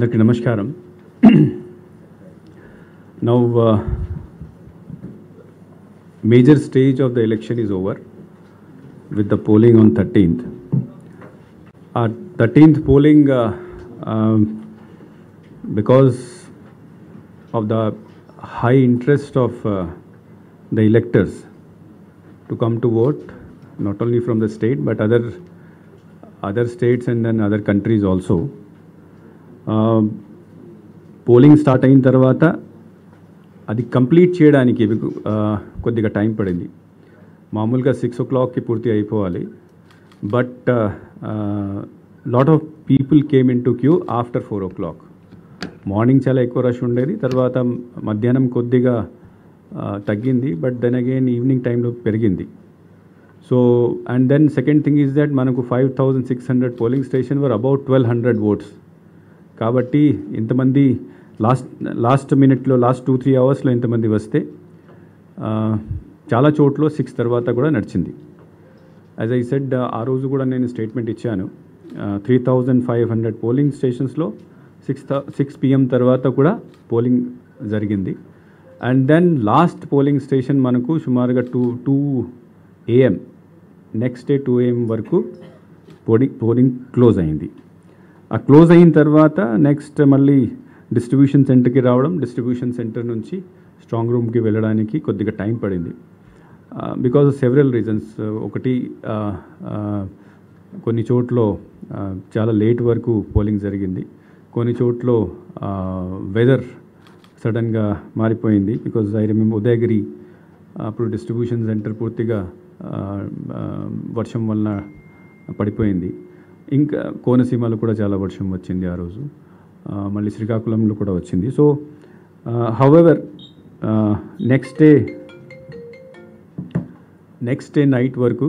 అందరికీ నమస్కారం now major stage of the election is over with the polling on thirteenth uh thirteenth polling because of the high interest of the electors to come to vote, not only from the state but other other states and then other countries also. Polling start అయిన తర్వాత అది complete చేయడానికి కొద్దిగా time పడింది. మామూలుగా six ఓ క్లాక్కి పూర్తి అయిపోవాలి. But lot of people came in to queue after four o'clock morning చాలా ఎక్కువ రష్ ఉండేది. తర్వాత మధ్యాహ్నం కొద్దిగా తగ్గింది. బట్ దెన్ అగైన్ ఈవినింగ్ టైంలో పెరిగింది. So and then second thing is that మనకు five thousand six hundred polling station were about twelve hundred votes కాబట్టి ఇంతమంది లాస్ట్ లాస్ట్ మినిట్లో లాస్ట్ టూ త్రీ అవర్స్లో ఇంతమంది వస్తే చాలా చోట్ల సిక్స్ తర్వాత కూడా నడిచింది. యాజ్ ఐ సెడ్ ఆ రోజు కూడా నేను స్టేట్మెంట్ ఇచ్చాను. Three thousand five hundred polling స్టేషన్స్లో six six PM తర్వాత కూడా పోలింగ్ జరిగింది. And then last polling station మనకు సుమారుగా two two AM next day two AM వరకు పోలింగ్ పోలింగ్ క్లోజ్ అయింది. ఆ క్లోజ్ అయిన తర్వాత నెక్స్ట్ మళ్ళీ డిస్ట్రిబ్యూషన్ సెంటర్కి రావడం డిస్ట్రిబ్యూషన్ సెంటర్ నుంచి స్ట్రాంగ్ రూమ్కి వెళ్ళడానికి కొద్దిగా టైం పడింది. బికాజ్ ఆఫ్ సెవరల్ రీజన్స్ ఒకటి కొన్ని చోట్ల చాలా లేట్ వరకు పోలింగ్ జరిగింది. కొన్ని చోట్ల వెదర్ సడన్గా మారిపోయింది. బికాజ్ ఐ రిమెంబర్ ఉదయగిరి అప్పుడు డిస్ట్రిబ్యూషన్ సెంటర్ పూర్తిగా వర్షం వలన పడిపోయింది. ఇంకా కోనసీమలో కూడా చాలా వర్షం వచ్చింది ఆ రోజు. మళ్ళీ శ్రీకాకుళంలో కూడా వచ్చింది. So however next day next day night వరకు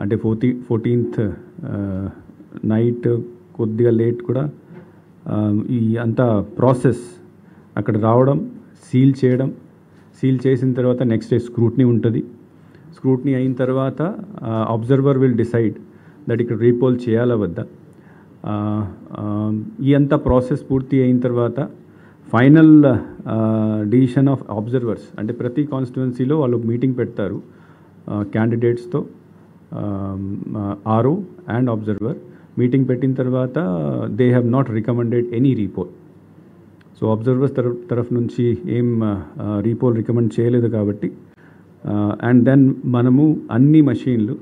అంటే ఫోర్టీ ఫోర్టీన్త్ నైట్ కొద్దిగా లేట్ కూడా ఈ అంతా ప్రాసెస్ అక్కడ రావడం సీల్ చేయడం సీల్ చేసిన తర్వాత నెక్స్ట్ డే స్క్రూట్నీ ఉంటుంది. స్క్రూట్నీ అయిన తర్వాత అబ్జర్వర్ విల్ డిసైడ్ దట్ ఇక్కడ రీపోల్ చేయాలా వద్దా? ఈ అంతా ప్రాసెస్ పూర్తి అయిన తర్వాత ఫైనల్ డిసిషన్ ఆఫ్ అబ్జర్వర్స్ అంటే ప్రతి కాన్స్టిట్యువెన్సీలో వాళ్ళు మీటింగ్ పెడతారు క్యాండిడేట్స్తో ఆర్ఓ అండ్ అబ్జర్వర్ మీటింగ్ పెట్టిన తర్వాత they have not recommended any repoll so observers తరఫు తరఫు నుంచి ఏం రీపోల్ రికమెండ్ చేయలేదు కాబట్టి అండ్ దెన్ మనము అన్ని మషీన్లు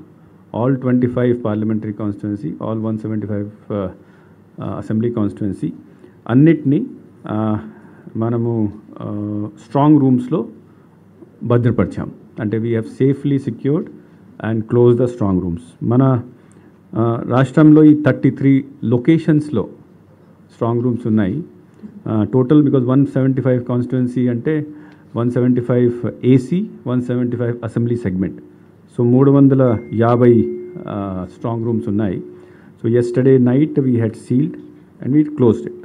all twenty five parliamentary constituency all one seventy five assembly constituency అన్నిటినీ మనము స్ట్రాంగ్ రూమ్స్లో భద్రపరిచాం. అంటే we have safely secured and close the strong rooms మన రాష్ట్రంలో ఈ థర్టీ త్రీ లొకేషన్స్లో స్ట్రాంగ్ రూమ్స్ ఉన్నాయి. Total because one seventy five constituency అంటే one seventy five AC one seventy five assembly segment so మూడు వందల యాభై స్ట్రాంగ్ రూమ్స్ ఉన్నాయి. So yesterday night we had sealed and we closed it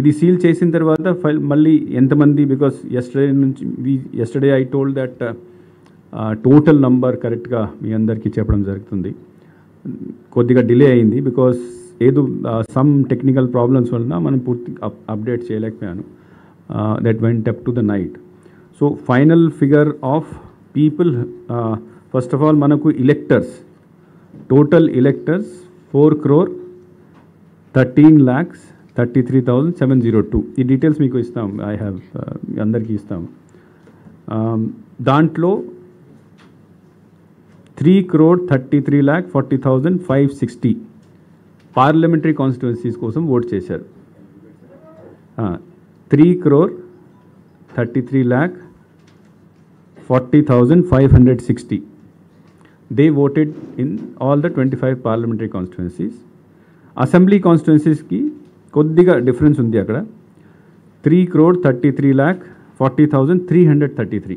ఇది seal చేసిన తర్వాత file మళ్ళీ ఎంతమంది బికాస్ ఎస్టర్డే నుంచి we yesterday I told that total number కరెక్ట్గా మీ అందరికీ చెప్పడం జరుగుతుంది. కొద్దిగా డిలే అయింది బికాస్ ఏదో సమ్ టెక్నికల్ ప్రాబ్లమ్స్ వలన మనం పూర్తి అప్డేట్ చేయలేకపోయాను. That went up to the night so final figure of people first of all మనకు electors total electors four crore thirteen lakhs thirty three thousand seven zero two ఈ details మీకు ఇస్తాం. I have అందరికీ ఇస్తాం. Um, దాంట్లో three crore thirty three lakh forty thousand five sixty parliamentary constituencies కోసం vote చేశారు. Three crore thirty three lakh forty thousand five hundred sixty they voted in all the twenty five parliamentary constituencies assembly కాన్స్టిట్యున్సీస్కి కొద్దిగా difference ఉంది అక్కడ three crore thirty three lakh forty thousand three hundred thirty three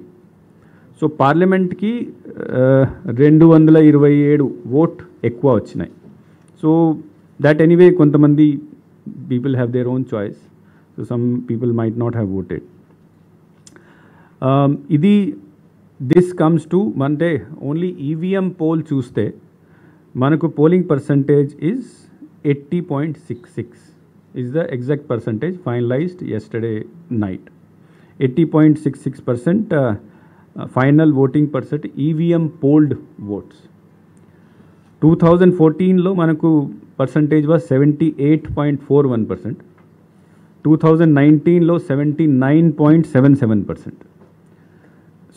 so పార్లమెంట్కి రెండు వందల ఇరవై ఏడు vote ఎక్కువ వచ్చినాయి సో దట్ ఎనీవే కొంతమంది people have their own choice so some people might not have voted ఇది దిస్ కమ్స్ టు అంటే ఓన్లీ ఈవీఎం పోల్ చూస్తే మనకు polling percentage is eighty point six six is the exact percentage finalized yesterday night. 80.66% uh, uh, final voting percent EVM polled votes. 2014లో మనకు percentage was seventy eight point four one percent two thousand నైన్టీన్లో seventy nine point seven seven percent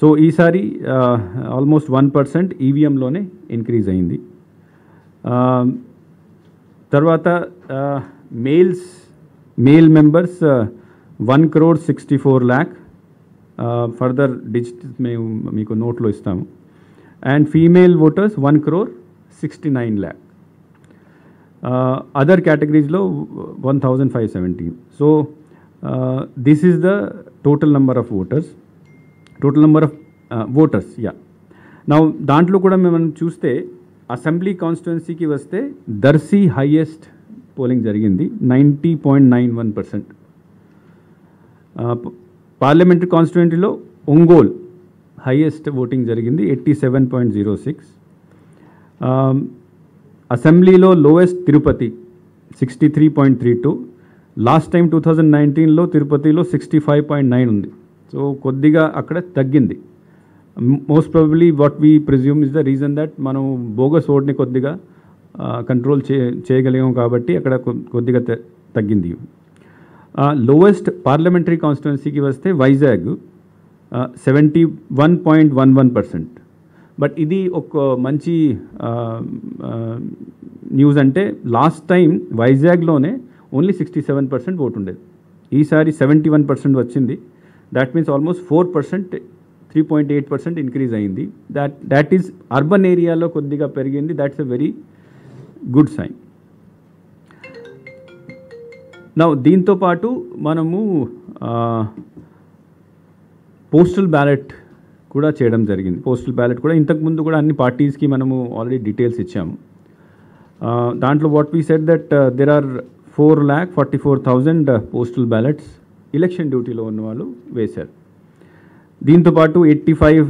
so ఈసారి almost one percent ఈవీఎంలోనే increase అయింది. Uh, తర్వాత males male members one crore sixty four lakh further digit మేము మీకు నోట్లో ఇస్తాము. And female voters one crore sixty nine lakh other కేటగిరీస్లో one thousand five seventeen so this is the total number of voters total number of voters yeah నా దాంట్లో కూడా మనం చూస్తే assembly కాన్స్టిట్యున్సీకి వస్తే దర్సీ హైయెస్ట్ పోలింగ్ జరిగింది ninety point nine one percent. Parliamentary కాన్స్టిట్యున్సీలో Ongole highest voting జరిగింది eighty seven point zero six. అసెంబ్లీలో lowest Tirupati sixty three point three two. Last time two thousand నైన్టీన్లో తిరుపతిలో సిక్స్టీ ఫైవ్ పాయింట్ నైన్ ఉంది. So కొద్దిగా అక్కడ తగ్గింది. Most probably what we presume is the reason that మనం bogus ఓట్ని కొద్దిగా కంట్రోల్ చే చేయగలిగాం కాబట్టి అక్కడ కొద్దిగా తగ్గింది. లోవెస్ట్ పార్లమెంటరీ కాన్స్టిట్యున్సీకి వస్తే Vizag seventy one point one one percent but ఇది ఒక మంచి న్యూస్ అంటే last time వైజాగ్లోనే only sixty seven percent vote ఉండేది. ఈసారి సెవెంటీ వన్ పర్సెంట్ వచ్చింది. That means almost four percent three point eight percent increase అయింది. దాట్ దాట్ ఈస్ అర్బన్ ఏరియాలో కొద్దిగా పెరిగింది. That's a very good sign నా దీంతో పాటు మనము పోస్టల్ బ్యాలెట్ కూడా చేయడం జరిగింది. పోస్టల్ బ్యాలెట్ కూడా ఇంతకుముందు కూడా అన్ని పార్టీస్కి మనము ఆల్రెడీ డీటెయిల్స్ ఇచ్చాము. దాంట్లో what we set that there are four lakh forty four thousand postal ballots election డ్యూటీలో ఉన్న వాళ్ళు వేశారు. దీంతో పాటు eighty five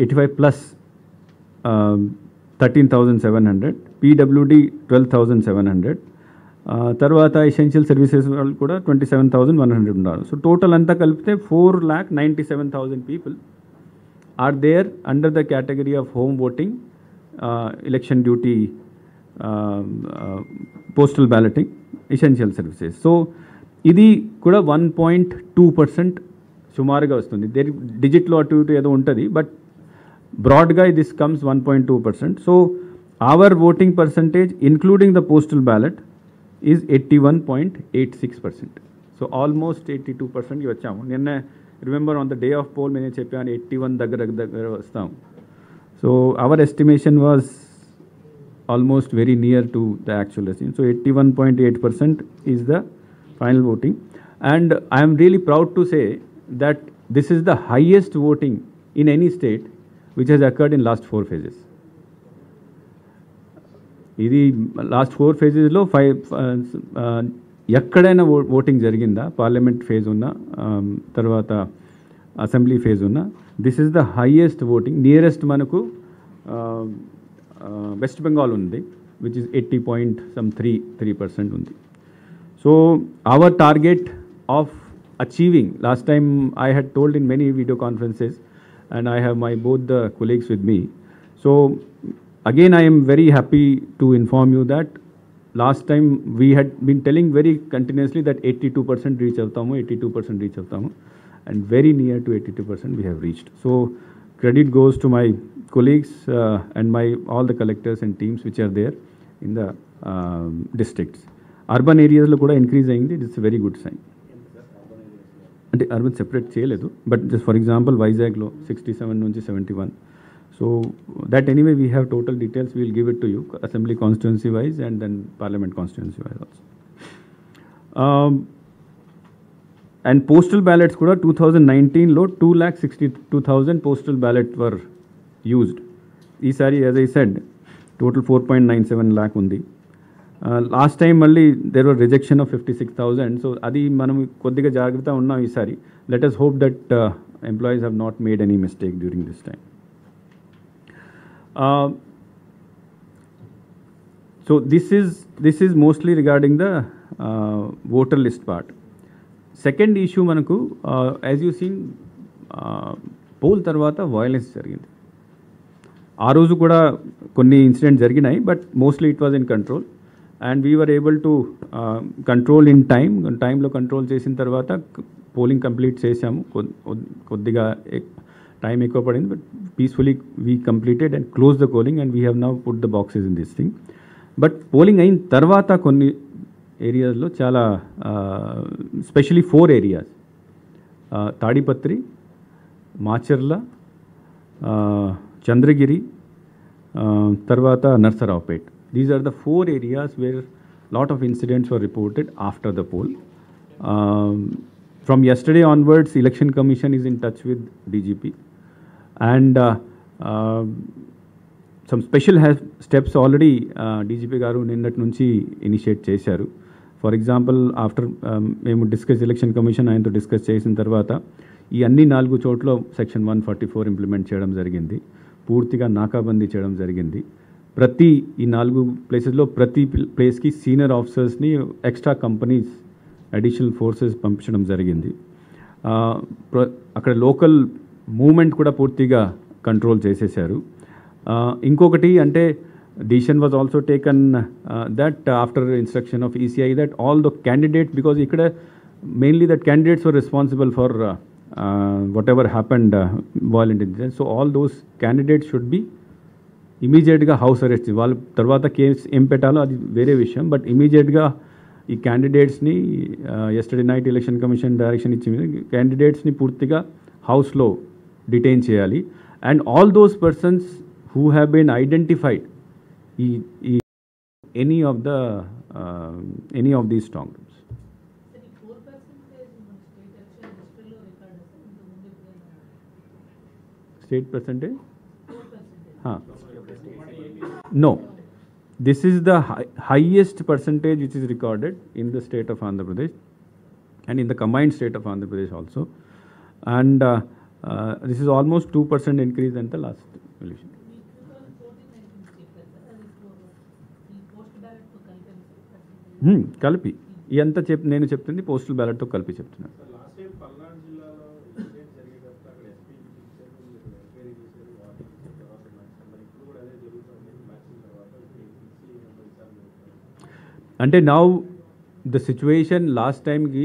eighty five plus thirteen thousand seven hundred PWD twelve thousand seven hundred తర్వాత ఎసెన్షియల్ సర్వీసెస్ వాళ్ళు కూడా twenty seven thousand one hundred ఉన్నారు. సో టోటల్ అంతా కలిపితే four lakh ninety seven thousand people are there under the category of home voting election duty postal balloting essential services so ఇది కూడా one point two percent సుమారుగా వస్తుంది. There డిజిట్లో అటు ఇటు ఏదో ఉంటుంది బట్ బ్రాడ్గా this comes one point two percent so our voting percentage including the postal ballot is eighty one point eight six percent so almost eighty two పర్సెంట్కి వచ్చాము. నిన్న remember on the day of poll నేను చెప్పాను eighty one దగ్గర దగ్గర వస్తాం so our estimation was almost very near to the actual so eighty one point eight percent is the final voting. And I am really proud to say that this is the highest voting in any state which has occurred in last four phases. ఇది last four ఫేజెస్లో five ఎక్కడైనా ఓ voting జరిగిందా parliament phase ఉన్న um, తర్వాత assembly phase ఉన్న this is the highest voting nearest మనకు వెస్ట్ బెంగాల్ ఉంది which is eighty point some three three percent ఉంది So our target of achieving, last time I had told in many video conferences and I have my both the colleagues with me. So again I am very happy to inform you that last time we had been telling very continuously that 82% reach of avta 82% reach of avta and very near to 82% we have reached. So credit goes to my colleagues uh, and my all the collectors and teams which are there in the uh, districts. Urban ఏరియాస్లో కూడా increase అయింది it's very good sign అంటే urban separate చేయలేదు. But just for example వైజాగ్లో sixty seven నుంచి seventy one so that anyway we have total details we'll give it to you assembly constituency wise and then parliament constituency wise also and postal ballots కూడా two thousand నైన్టీన్లో two lakh sixty two thousand postal ballot were used ఈసారి as I said total four point nine seven lakh ఉంది last time మళ్ళీ there were rejection of fifty six thousand so అది మనం కొద్దిగా జాగ్రత్త ఉన్నాం ఈసారి. Let us hope that employees have not made any mistake during this time so this is this is mostly regarding the voter list part second issue మనకు as you seen poll తర్వాత violence జరిగింది. ఆ రోజు కూడా కొన్ని incident జరిగినాయి but mostly it was in control and we're able to control in time టైంలో control చేసిన తర్వాత పోలింగ్ కంప్లీట్ చేసాము కొద్దిగా టైం ఎక్కువ పడింది but peacefully we completed and close the polling and we have now put the boxes in this thing but polling అయిన తర్వాత కొన్ని ఏరియాస్లో చాలా specially four areas Tadipatri Macherla Chandragiri తర్వాత Narasaraopet. These are the four areas where lot of incidents were reported after the poll from yesterday onwards election commission is in touch with dgp and uh, um, uh, some special హ్యా steps already DGP గారు నిన్నటి నుంచి initiate చేశారు for example after మేము discuss election commission ఆయనతో discuss చేసిన తర్వాత ఈ అన్ని నాలుగు చోట్ల section one forty four implement చేయడం జరిగింది. పూర్తిగా నాకాబందీ చేయడం జరిగింది. ప్రతి ఈ నాలుగు ప్లేసెస్లో ప్రతి ప్లేస్కి సీనియర్ ఆఫీసర్స్ని ఎక్స్ట్రా కంపెనీస్ అడిషనల్ ఫోర్సెస్ పంపించడం జరిగింది. అక్కడ లోకల్ మూమెంట్ కూడా పూర్తిగా కంట్రోల్ చేసేశారు. ఇంకొకటి అంటే decision was also taken that after instruction of ECI that all the candidate because ఇక్కడ mainly that candidates were responsible for whatever happened violent incident so all those candidates should be ఇమీడియట్గా house arrest వాళ్ళ తర్వాత case ఏం పెట్టాలో అది వేరే విషయం. But ఇమీడియట్గా ఈ క్యాండిడేట్స్ని yesterday night election commission direction ఇచ్చింది క్యాండిడేట్స్ని పూర్తిగా హౌస్లో డిటైన్ చేయాలి. And all those persons who have been identified ఈ ఈ any of the any of these strong rooms state percentage No. This is the hi- highest percentage which is recorded in the state of Andhra Pradesh and in the combined state of Andhra Pradesh also. And uh, uh, this is almost 2% increase than the last election. మీ two thousand fourteen nineteen చెప్పారు sir అది four ఈ post బ్యాలెట్తో కలిపి percentage Hmm, కలిపి ఎంత చెప్ నేను చెప్తుంది పోస్టల్ బ్యాలెట్తో కలిపి చెప్తున్నాను లాస్ట్ టైం పల్నాడు జిల్లాలో ఇన్సిడెంట్ జరిగేటప్పుడు అక్కడ ఎస్పీ ఇచ్చారు మీరు ఎంక్వైరీ చేశారు వార్నింగ్ ఇచ్చిన తర్వాత మ్యాక్సిమం మరి ఇప్పుడు కూడా అదే జరుగుతుంది మ్యాక్సిమం తర్వాత ఈసీ విచారణ జరుగుతుంది అంటే నౌ ద సిచ్యువేషన్ లాస్ట్ టైంకి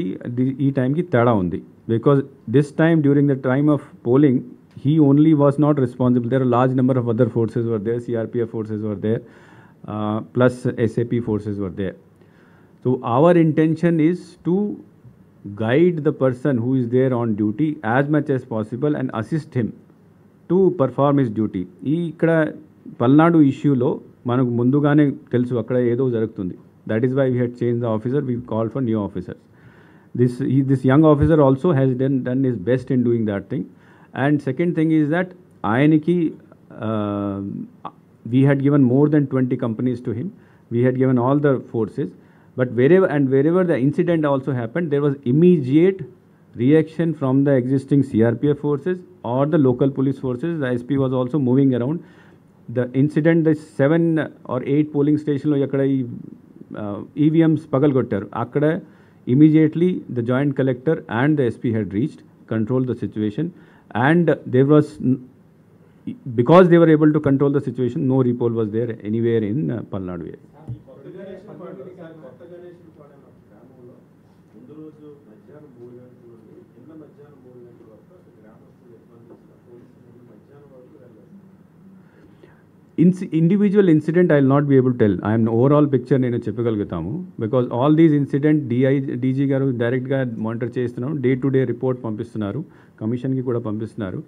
ఈ టైంకి తేడా ఉంది. Because this time during the time of polling he only was not responsible there large number of other forces were there CRPF forces were there plus SAP forces were there so our intention is to guide the person who is there on duty as much as possible and assist him to perform his duty ఈ ఇక్కడ పల్నాడు ఇష్యూలో మనకు ముందుగానే తెలుసు అక్కడ ఏదో జరుగుతుంది. That is why we had changed the officer. We called for new officers. This, he, this young officer also has done, done his best in doing that thing. And second thing is that Ayaniki, uh, we had given more than 20 companies to him. We had given all the forces. But wherever and wherever the incident also happened, there was immediate reaction from the existing CRPF forces or the local police forces. The SP was also moving around. The incident, the seven or eight polling station, EVMs పగలగొట్టారు అక్కడ immediately the joint collector and the SP head reached control the situation and there was because they were able to control the situation no repoll was there anywhere in Palnadu area ఈ కొత్త గణేష్ పాడు sir కొత్త గణేష్ పాడు అనే ఒక గ్రామంలో ముందు రోజు మధ్యాహ్నం మూడు గంటల నుండి నిన్న మధ్యాహ్నం మూడు గంటల వరకు అసలు గ్రామస్తులు ఇబ్బంది ఇచ్చిన పోలీసులు నిన్న మధ్యాహ్నం వరకు వెళ్ళలేదు ఇన్సి individual incident I will not be able tell I'm overall picture నేను చెప్పగలుగుతాము. Because all these incident DI DG గారు డైరెక్ట్గా మానిటర్ చేస్తున్నాం. డే టు డే రిపోర్ట్ పంపిస్తున్నారు. కమిషన్కి కూడా పంపిస్తున్నారు.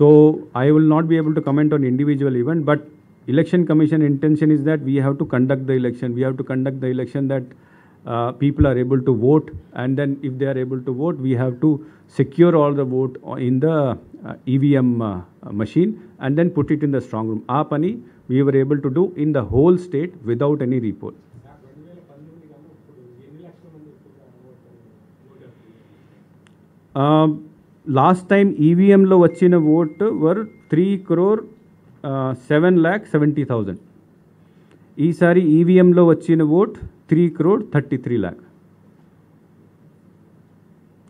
So I will not be able to comment on individual event but election commission intention is that we have to conduct the election we have to conduct the election that people are able to vote and then if they are able to vote we have to secure all the vote in the EVM machine and then put it in the strong room ఆ పని we were able to do in the whole state without any report రెండు వేల పంతొమ్మిది కన్నా ఇప్పుడు ఎన్ని లక్షల మంది ఎక్కువగా లాస్ట్ టైం ఈవీఎంలో వచ్చిన vote were three crore seven lakh seventy thousand ఈసారి ఈవీఎంలో వచ్చిన vote three crore thirty three lakh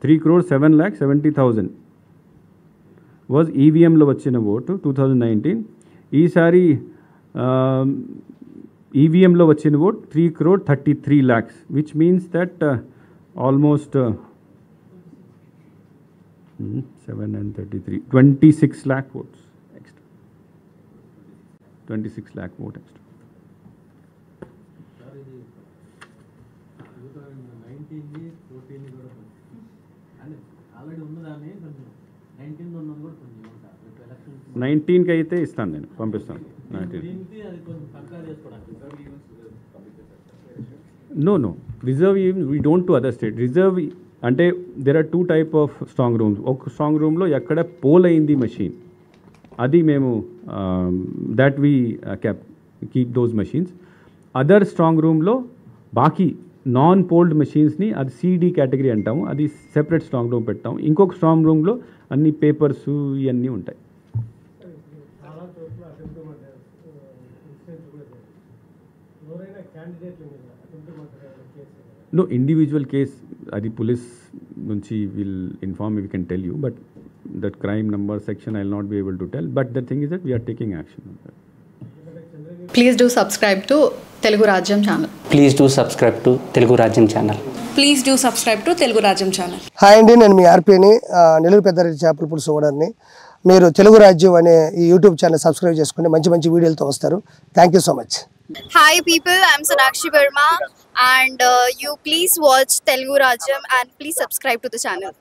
three crore seven lakh seventy thousand was ఈవీఎంలో వచ్చిన ఓటు టూ థౌజండ్ నైన్టీన్ ఈసారి ఈవీఎంలో వచ్చిన vote three crore thirty three lakhs which means that almost seven and thirty three twenty six lakh votes extra twenty six lakh vote extra నైన్టీన్కి అయితే ఇస్తాను నేను పంపిస్తాను. No no reserve we don't to other state reserve అంటే there are two type of strong rooms ఒక strong రూమ్లో ఎక్కడ poll అయింది machine అది మేము that we cap keep those machines other strong రూమ్లో బాకీ నాన్ పోల్డ్ మెషిన్స్ని అది సిడి కేటగిరీ అంటాము. అది సెపరేట్ స్ట్రాంగ్ రూమ్ పెట్టాము. ఇంకొక స్ట్రాంగ్ రూమ్లో అన్ని పేపర్స్ ఇవన్నీ ఉంటాయి చాలా చోట్ల అటెంప్ట్ మర్డర్ ఇన్సిడెంట్ కూడా జరిగింది ఎవరైనా క్యాండిడేట్ల మీద attempt murder case no individual case అది పోలీస్ నుంచి will inform we can tell you but that crime number section I not be able to tell but the thing is that we're taking action please do subscribe to Telugu Rajyam channel please do subscribe to Telugu Rajyam channel please do subscribe to Telugu Rajyam channel hi అండి నేను మీ ఆర్పీని నెల్లూరు పెద్దారెడ్డి చేపల పులుసు ఓనర్ని. మీరు తెలుగు రాజ్యం అనే ఈ YouTube channel subscribe చేసుకుని మంచి మంచి వీడియోలతో వస్తారు. Thank so much hi people I'm Sonakshi Varma and you please watch Telugu Rajyam and please subscribe to the channel